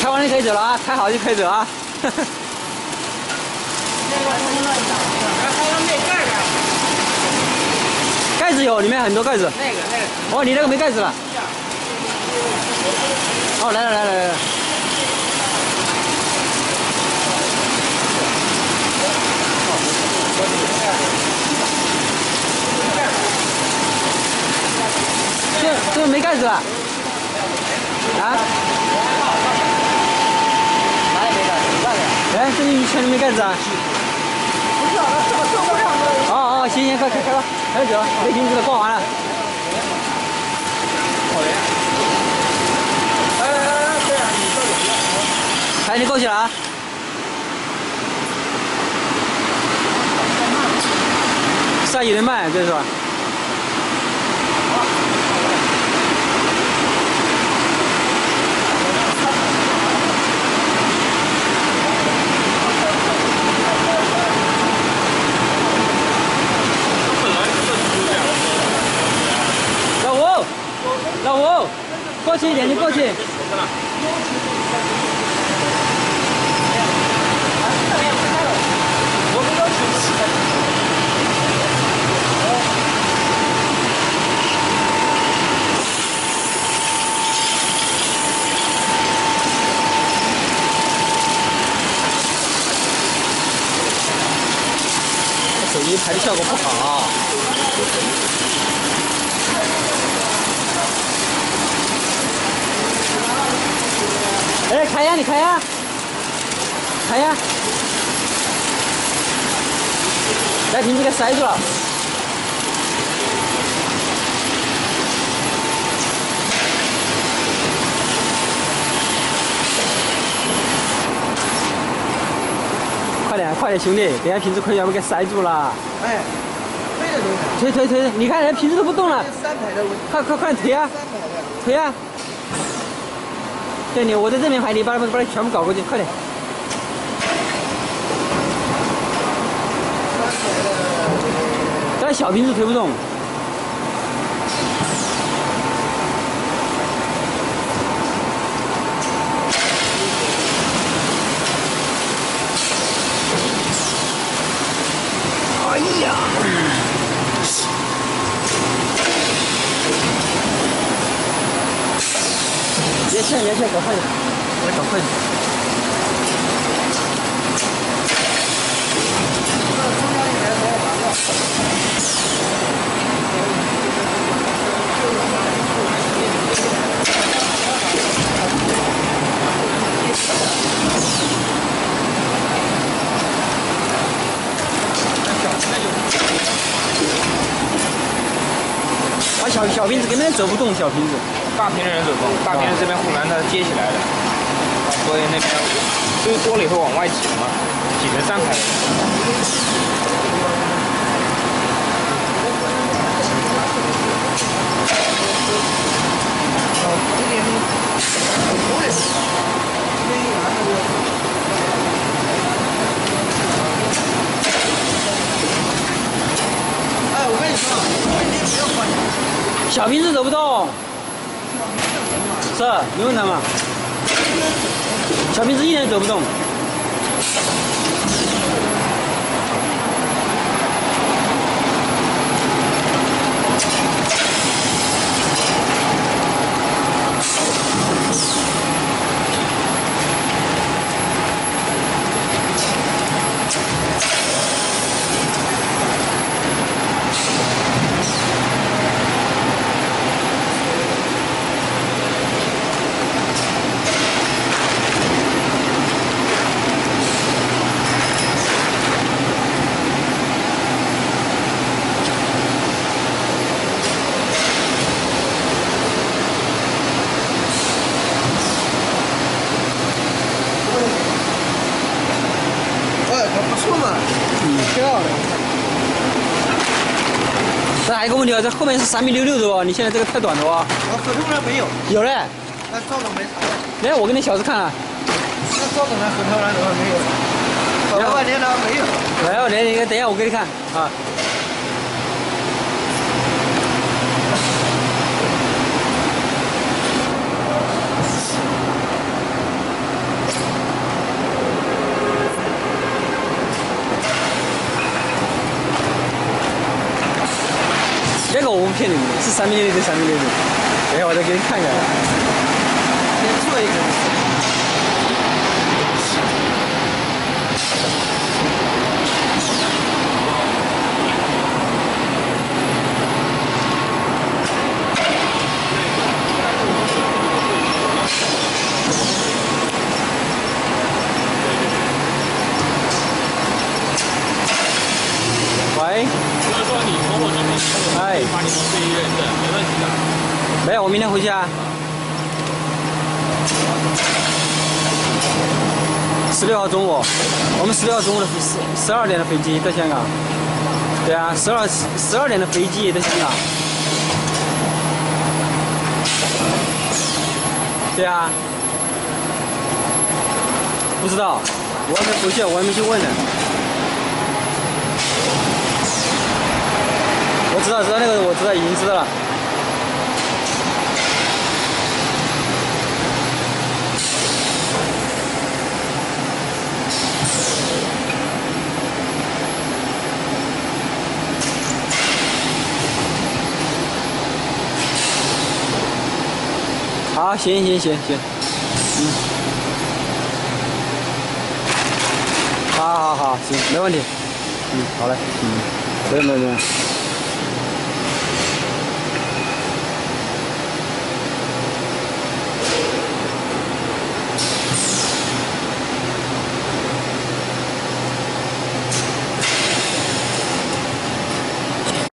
开完就可以走了啊！开好就可以走啊！盖子有，里面很多盖子。那个那个，哦，你那个没盖子了。哦，来了来了来了。这这个没盖子了。啊？哪里没盖？哎，这里全都没盖子啊。不是啊，那行行，快开开了，开始了，没瓶子了，挂完了。哎哎哎，这样你这里。哎，你过去了啊！下雨的慢，这是吧？老吴，老吴，过去一点，你过去。手机拍的效果不好。哎，开呀，你开呀，开呀！来瓶子给塞住了。快点，快点，兄弟，等下瓶子快要被给塞住了。哎，推。推推推，你看人瓶子都不动了，三排的，快快快推啊！三排的。推啊！这里，我在这边排，你把把把它全部搞过去，快点！这小瓶子推不动。哎呀！别欠，别欠，搞快点，来搞快点。把小小瓶子根本走不动，小瓶子。大瓶的人走动，大瓶的这边护栏它是接起来的，所以那边堆多了以后往外挤嘛，挤成三排的。哎，我跟你说，你不要管。小瓶子走不动，你问他嘛？小瓶子一点也走不动。一个问题啊，这后面是三米六六的哦，你现在这个太短了哦。我合同上没有，有嘞，那照着没查。来，我给你小子看啊。那照着那合同上的话没有，搞了半天了没有。没有来，你等一下，我给你看啊。我不骗你们，是三米六六，三米六。等一下，我再给你看看。先做一个。喂，就是说你从我这边哎，把你们这医院对，没问题的。没有，我明天回去啊。十六号中午，我们十六号中午的十十二点的飞机在香港。对啊，十二十二点的飞机在香港。对啊。不知道，我还没回去，我还没去问呢。我知道，知道那个，我知道，已经知道了。好，行行行行，嗯，好好好，行，没问题，嗯，好嘞，嗯，没有没有没有。